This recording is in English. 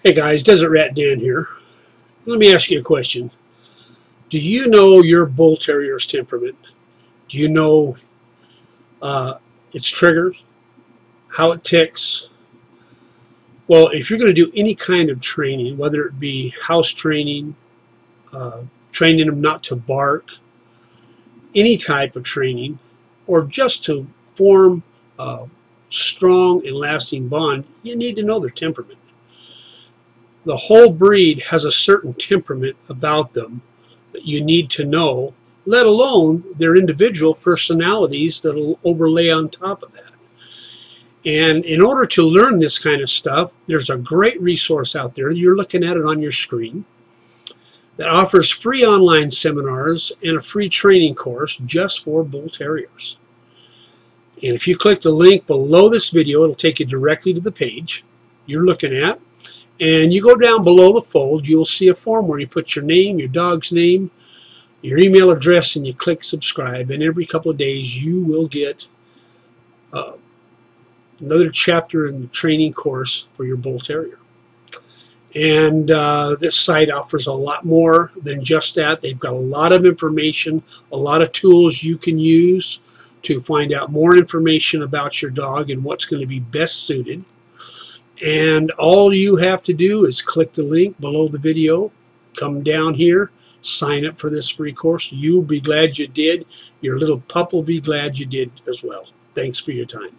Hey guys, Desert Rat Dan here. Let me ask you a question. Do you know your bull terrier's temperament? Do you know uh, its triggers? How it ticks? Well, if you're going to do any kind of training, whether it be house training, uh, training them not to bark, any type of training, or just to form a strong and lasting bond, you need to know their temperament the whole breed has a certain temperament about them that you need to know, let alone their individual personalities that'll overlay on top of that. And in order to learn this kind of stuff, there's a great resource out there. You're looking at it on your screen that offers free online seminars and a free training course just for bull terriers. And if you click the link below this video, it'll take you directly to the page you're looking at. And you go down below the fold, you'll see a form where you put your name, your dog's name, your email address, and you click subscribe. And every couple of days, you will get uh, another chapter in the training course for your bull terrier. And uh, this site offers a lot more than just that. They've got a lot of information, a lot of tools you can use to find out more information about your dog and what's going to be best suited. And all you have to do is click the link below the video, come down here, sign up for this free course. You'll be glad you did. Your little pup will be glad you did as well. Thanks for your time.